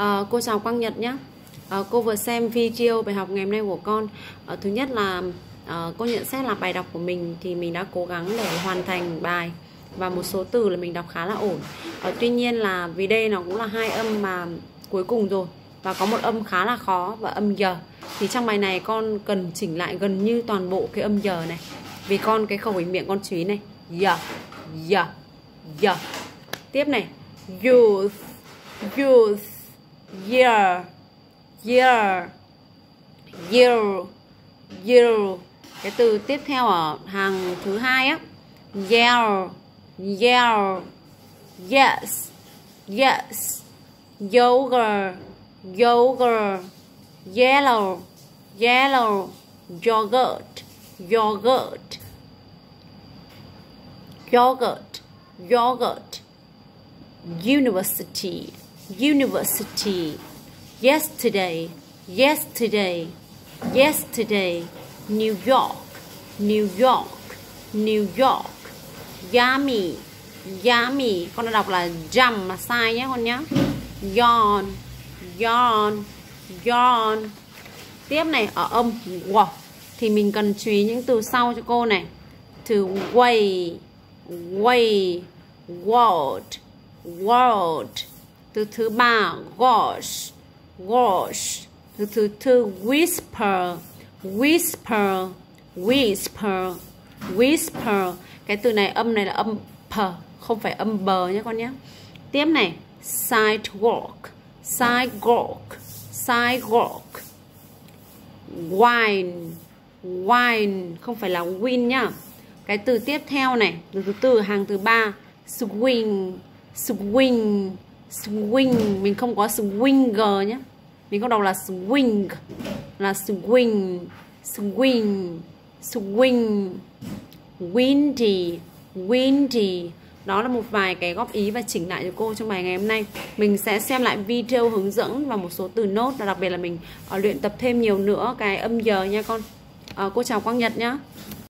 À, cô chào Quang Nhật nhé. À, cô vừa xem video bài học ngày hôm nay của con. À, thứ nhất là à, cô nhận xét là bài đọc của mình thì mình đã cố gắng để hoàn thành bài và một số từ là mình đọc khá là ổn. À, tuy nhiên là vì đây nó cũng là hai âm mà cuối cùng rồi và có một âm khá là khó và âm giờ thì trong bài này con cần chỉnh lại gần như toàn bộ cái âm giờ này vì con cái khẩu hình miệng con chú ý này giờ giờ giờ tiếp này youth youth year year year year cái từ tiếp theo ở hàng thứ hai á. Year year yes. Yes. Yogurt. Yogurt. Yellow. Yellow. Yogurt. Yogurt. Yogurt. Yogurt. University university. Yesterday yesterday yesterday new york. New york. New york. Yummy. Yummy. Con đã đọc là jump mà sai nhé con nhé yawn. Yawn. Yawn. Tiếp này, ở âm wow thì mình cần chú ý những từ sau cho cô này. Từ way. Way. World world từ thứ ba gosh gosh từ thứ tư, whisper. Whisper. Whisper. Whisper. Cái từ này, âm này là âm p, không phải âm bờ nhé con nhé. Tiếp này, sidewalk. Sidewalk. Sidewalk. Wine. Wine, không phải là win nhá cái từ tiếp theo này, từ thứ tư, hàng thứ ba, swing. Swing swing. Mình không có swinger nhé. Mình không đọc là swing. Là swing. Swing. Swing. Windy. Windy. Đó là một vài cái góp ý và chỉnh lại cho cô trong bài ngày hôm nay. Mình sẽ xem lại video hướng dẫn và một số từ nốt và đặc biệt là mình uh, luyện tập thêm nhiều nữa cái âm giờ nha con. Uh, cô chào quang nhật nhé